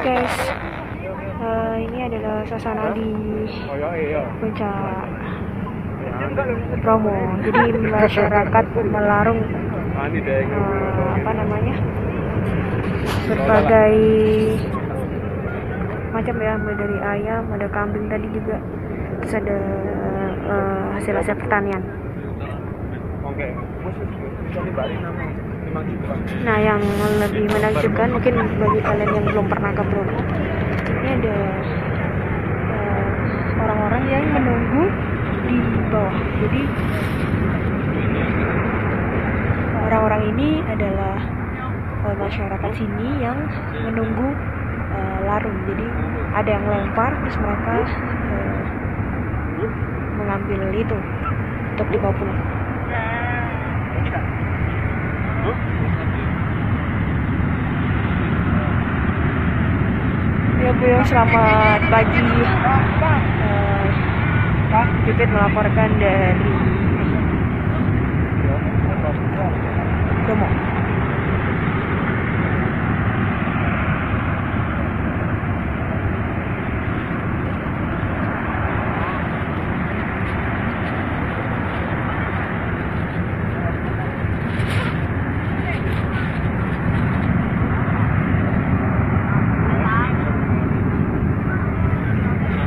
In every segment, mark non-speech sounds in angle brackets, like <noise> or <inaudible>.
guys, Eh, ini adalah suasana di puncak Bromo. Jadi masyarakat melarung eh, apa namanya berbagai macam ya, mulai dari ayam, ada kambing tadi juga, terus ada eh, pertanian. Bisa dibarin nama lima juta. Nah, yang lebih menakjubkan mungkin bagi kalian yang belum pernah ke Bromo, ini ada eh, orang-orang yang menunggu di bawah. Jadi orang-orang ini adalah eh, masyarakat sini yang menunggu eh, larung. Jadi ada yang lempar, terus mereka eh, mengambil itu untuk dibawa pulang. Ya Bu, ya, selamat pagi. Pipit melaporkan dari.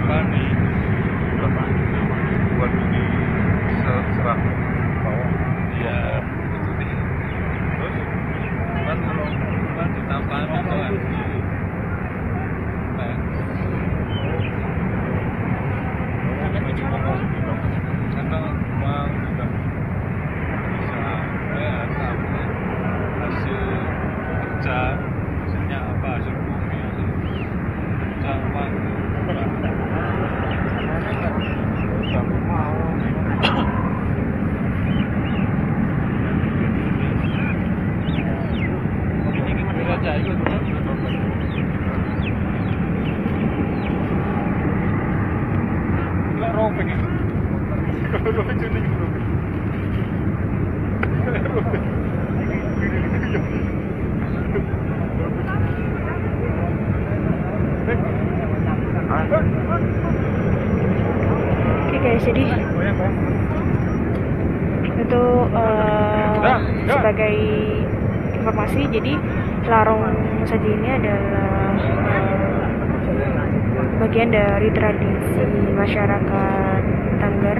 Apa nih? Berapa nama? Buat di serang bawah. Iya, itu dia. Terus kan kalau kan ditambah itu kan kayak karena uang juga bisa kayak apa hasil kerja hasilnya apa hasil bumi hasil kerja uang Oke guys, jadi itu eh, sebagai informasi jadi larung saja ini adalah eh, bagian dari tradisi masyarakat Tangger.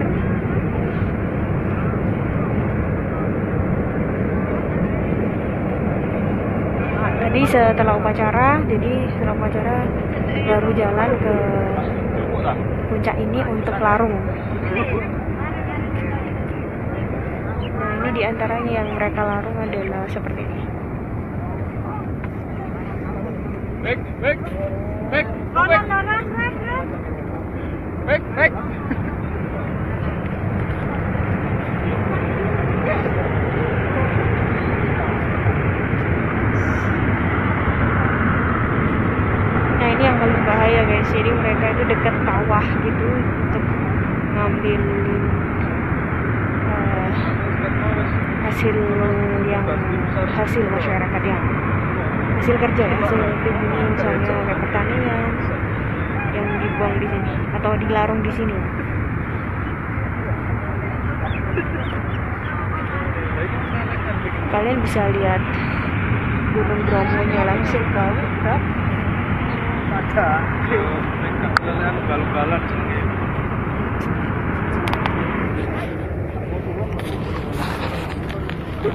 Tadi setelah upacara jadi setelah upacara baru jalan ke puncak ini untuk larung nah ini di antaranya yang mereka larung adalah seperti ini. Baik, baik, baik, baik, baik, baik. Nah ini yang paling bahaya guys. Jadi mereka itu dekat kawah gitu untuk ngambil eh, hasil yang hasil masyarakat yang hasil kerja ya hasil pribumi misalnya kayak pertanian yang dibuang di sini atau dilarung di sini. Kalian bisa lihat Gunung Bromonya langsung kan? Ada. Kalian ugal-ugalan Halo,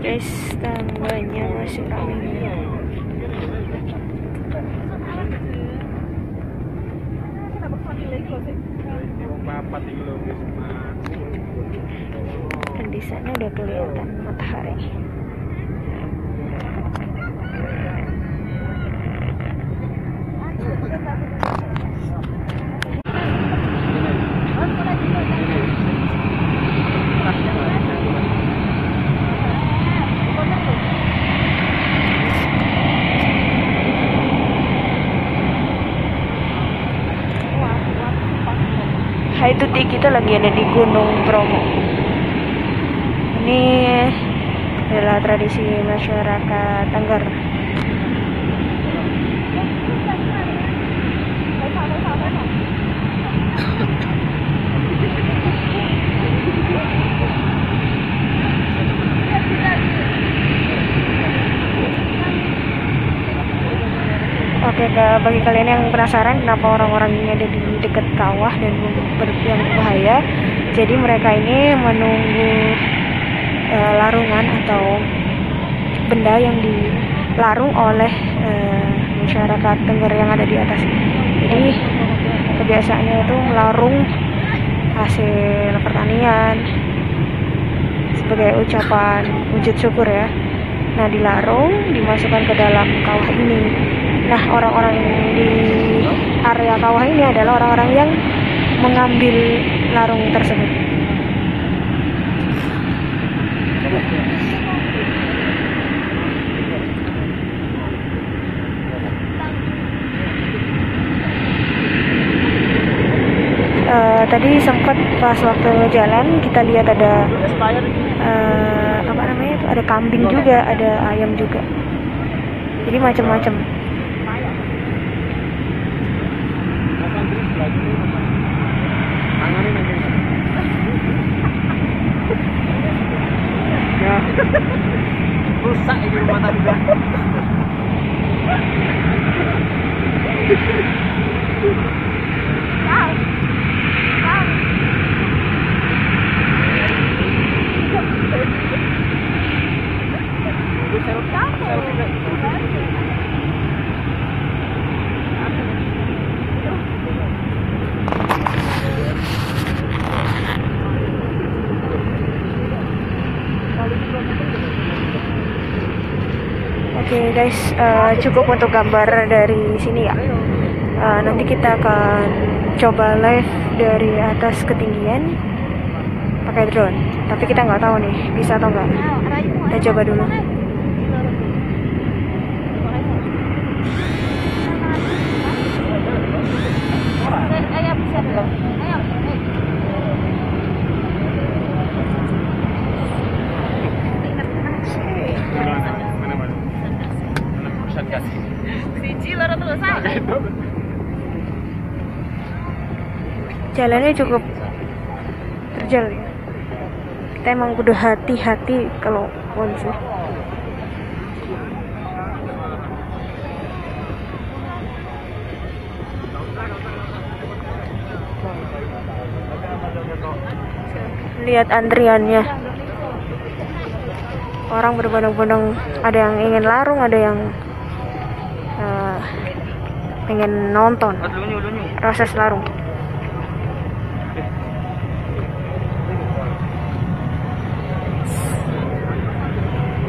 guys tangganya masih ramai. Dan di sana udah kelihatan matahari Hai Tuti kita lagi ada di Gunung Bromo. Ini adalah tradisi masyarakat Tengger Oke, ke- bagi kalian yang penasaran kenapa orang-orang ini ada di dekat kawah dan yang bahaya, jadi mereka ini menunggu eh, larungan atau benda yang dilarung oleh eh, masyarakat Tengger yang ada di atas. Jadi kebiasaannya itu melarung hasil pertanian sebagai ucapan wujud syukur ya. Nah, dilarung, dimasukkan ke dalam kawah ini. Nah, orang-orang di area kawah ini adalah orang-orang yang mengambil larung tersebut. Eh, tadi sempat pas waktu jalan kita lihat ada eh, apa namanya ada kambing juga, ada ayam juga. Jadi macam-macam. Eh, cukup untuk gambar dari sini ya. Eh, nanti kita akan coba live dari atas ketinggian pakai drone. Tapi kita nggak tahu nih bisa atau nggak. Kita coba dulu. mana Jalannya cukup terjal ya. Kita emang kudu hati-hati kalau konsi. Lihat antriannya. Orang berbondong-bondong, ada yang ingin larung, ada yang pengen nonton proses larung.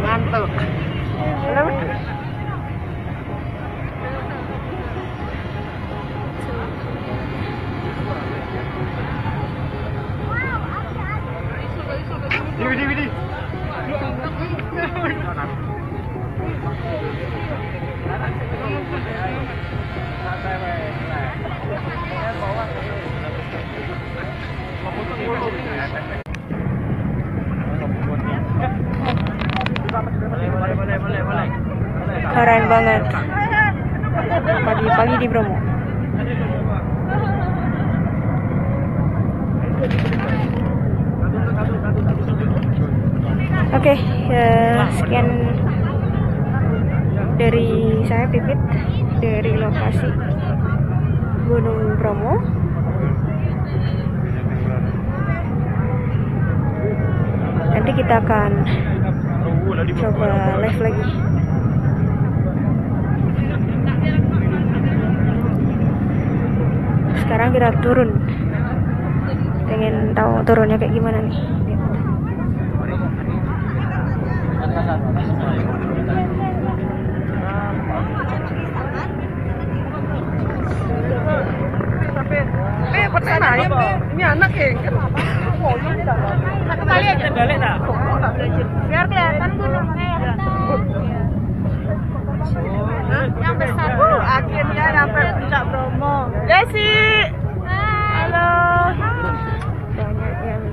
Mantap. Widi, widi. Boleh, boleh, boleh, boleh, boleh. Keren banget. Pagi-pagi di Bromo. Oke, eh, sekian dari saya Pipit dari lokasi Gunung Bromo. Nanti kita akan coba live lagi sekarang kita turun pengen tahu turunnya kayak gimana nih ini anak ya. Satu kali aja. Balik tak? Biar kelihatan gunungnya ya. Yang besar. Uh, akhirnya sampai puncak Bromo. Desi. Halo. banyak yang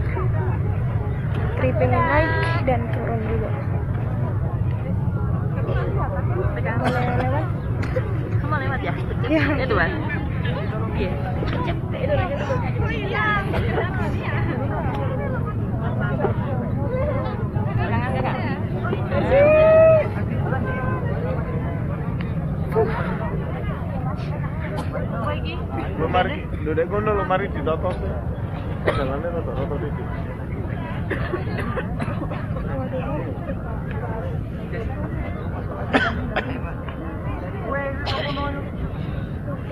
creeping naik dan turun juga boleh lewat Kamu lewat Ya dua. Iya. Lo mari, duduk kono lo mari ditotos. Jalannya rata-rata titik. lama ya Ayo bang harus juga, jalan sana. Eh, aku harus juga. Bisa. Oke, oke, oke. Tapi no. Aku harus juga.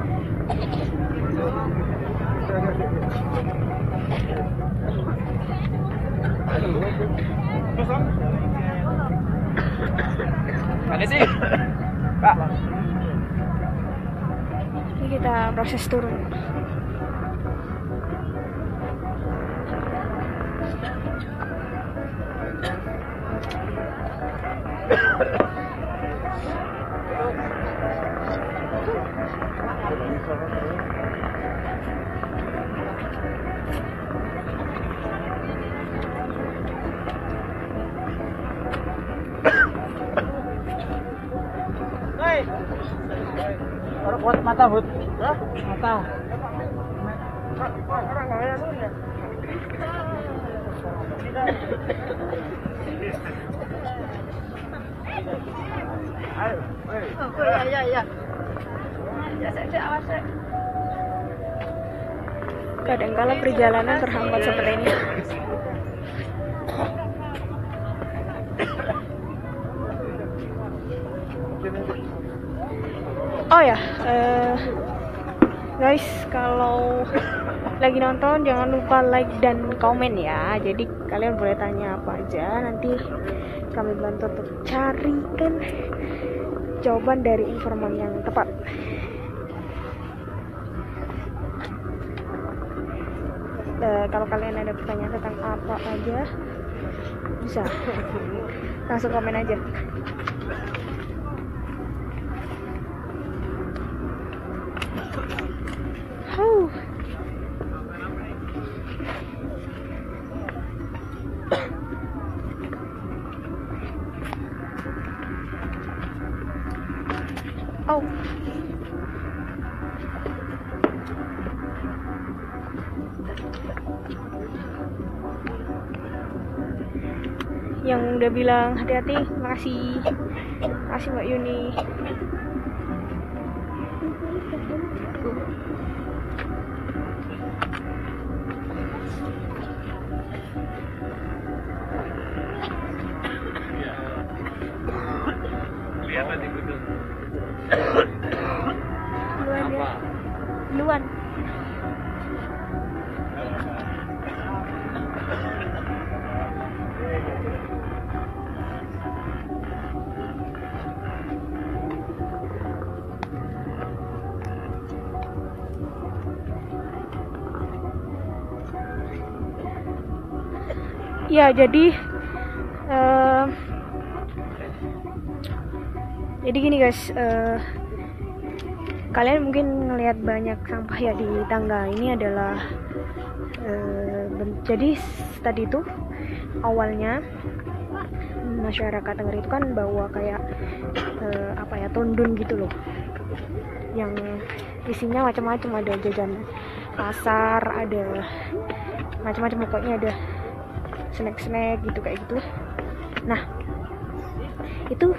Ada sih. Pak. ini kita proses turun Kuat mata, Bud. Mata. Oh, iya, iya. Ya, saya, awas, kadangkala perjalanan terhambat seperti ini oh ya eh, guys kalau lagi nonton jangan lupa like dan komen ya. Jadi kalian boleh tanya apa aja. Nanti kami bantu untuk carikan jawaban dari informan yang tepat. Eh, kalau kalian ada pertanyaan tentang apa aja bisa langsung komen aja udah bilang hati-hati makasih. Makasih mbak Yuni. Lihat nanti betul. duluan ya ya jadi eh, jadi gini guys eh, kalian mungkin ngelihat banyak sampah ya di tangga. Ini adalah ben- jadi tadi itu awalnya masyarakat Tengger itu kan bawa kayak eh, apa ya tondun gitu loh. Yang isinya macam-macam ada jajan pasar ada macam-macam pokoknya ada snack-snack gitu kayak gitu. Nah itu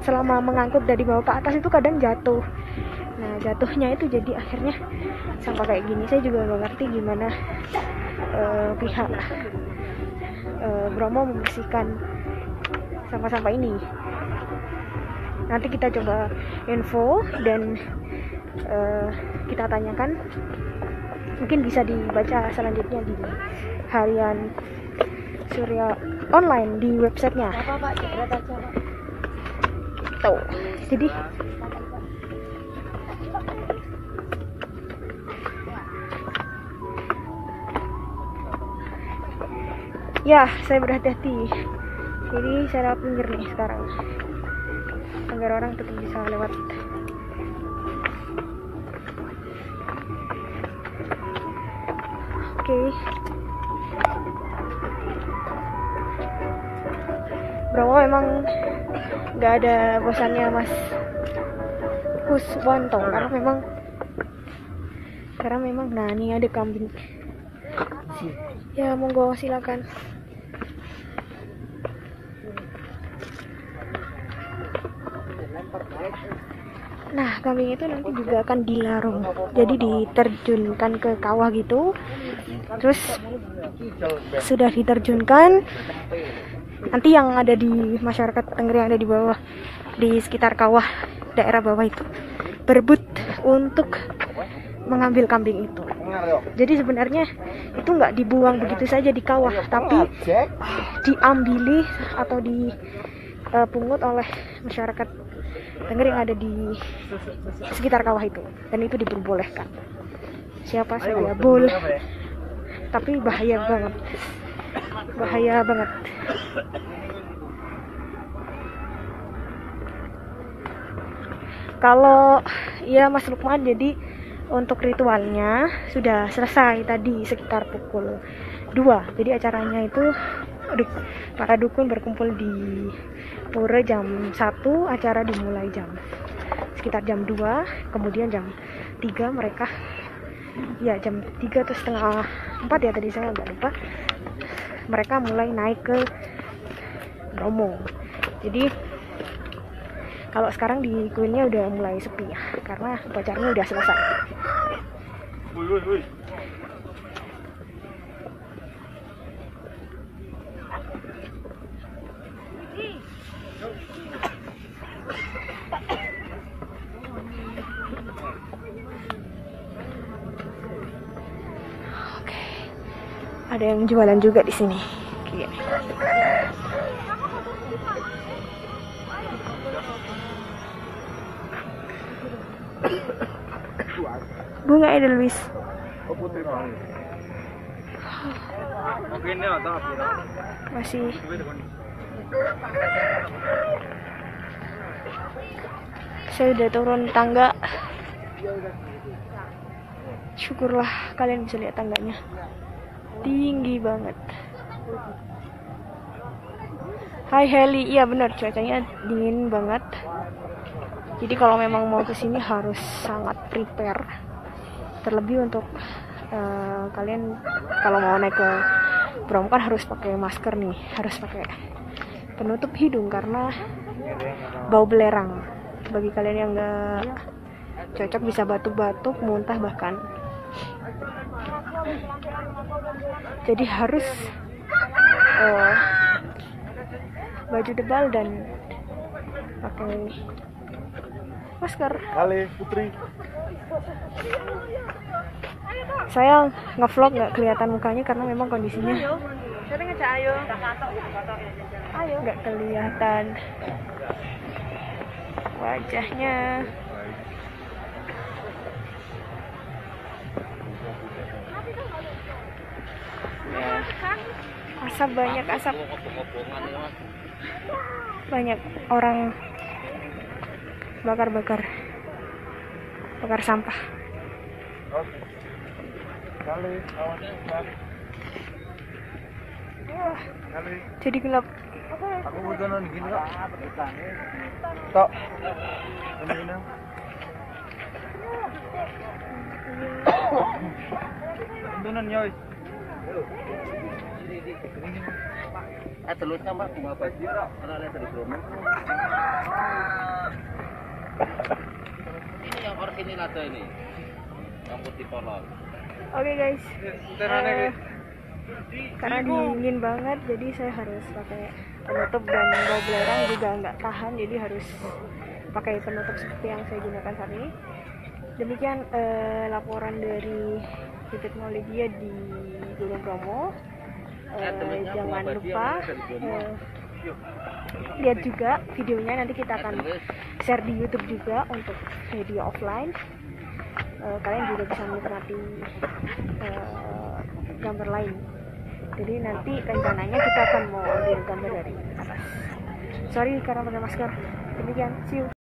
selama mengangkut dari bawah ke atas itu kadang jatuh. Nah jatuhnya itu jadi akhirnya sampah kayak gini. Saya juga nggak ngerti gimana eh, pihak eh, Bromo membersihkan sampah-sampah ini. Nanti kita coba info dan eh, kita tanyakan. Mungkin bisa dibaca selanjutnya di harian Surya online di websitenya. Tuh jadi ya saya berhati-hati. Jadi saya lewat pinggir nih sekarang. Agar orang tetap bisa lewat. Oke Bromo memang nggak ada bosannya Mas. Kuswanto karena memang karena memang nah ini ada kambing. Ya monggo silakan. Nah, kambing itu nanti juga akan dilarung. Jadi diterjunkan ke kawah gitu. Terus sudah diterjunkan, nanti yang ada di masyarakat Tengger yang ada di bawah di sekitar kawah daerah bawah itu berebut untuk mengambil kambing itu. Jadi sebenarnya itu nggak dibuang begitu saja di kawah, tapi diambili atau dipungut oleh masyarakat Tengger yang ada di sekitar kawah itu, dan itu diperbolehkan. Siapa saya boleh, tapi bahaya banget, bahaya banget. Kalau ya Mas Lukman jadi untuk ritualnya sudah selesai tadi sekitar pukul 2. Jadi acaranya itu para dukun berkumpul di pura jam 1, acara dimulai jam sekitar jam 2, kemudian jam 3 mereka ya jam 3 atau setengah 4 ya tadi saya agak lupa mereka mulai naik ke Bromo jadi kalau sekarang di Queennya udah mulai sepi ya karena upacaranya udah selesai. Ada yang jualan juga di sini Kayak. bunga apa. masih saya udah turun tangga syukurlah kalian bisa lihat tangganya tinggi banget Hai Heli, iya benar cuacanya dingin banget. Jadi kalau memang mau ke sini harus sangat prepare. Terlebih untuk eh, kalian kalau mau naik ke Bromo kan harus pakai masker nih, harus pakai penutup hidung karena bau belerang. Bagi kalian yang nggak cocok bisa batuk-batuk, muntah bahkan. Jadi harus eh, baju tebal dan pakai masker. Kali Putri. Saya ngevlog nggak kelihatan mukanya karena memang kondisinya Ayo. nggak kelihatan wajahnya. Ya, asap banyak asap banyak orang bakar-bakar bakar sampah Kali. Jadi gelap Aku non gini kok. Tok. Ini. Eh telurnya mbak bunga baju Karena ada <laughs> Ini yang original ada ini. Yang putih polos Oke guys, Eh, karena dingin banget jadi saya harus pakai penutup dan bawa belerang juga nggak tahan jadi harus pakai penutup seperti yang saya gunakan saat ini. Demikian eh, laporan dari Bibit Maulidia di Gunung Bromo. Eh, jangan lupa eh, lihat juga videonya nanti kita akan share di YouTube juga untuk video offline. Eh, kalian juga bisa menikmati eh, gambar lain. Jadi nanti rencananya kita akan mau ambil gambar dari atas. Sorry karena pakai masker. Demikian, see you.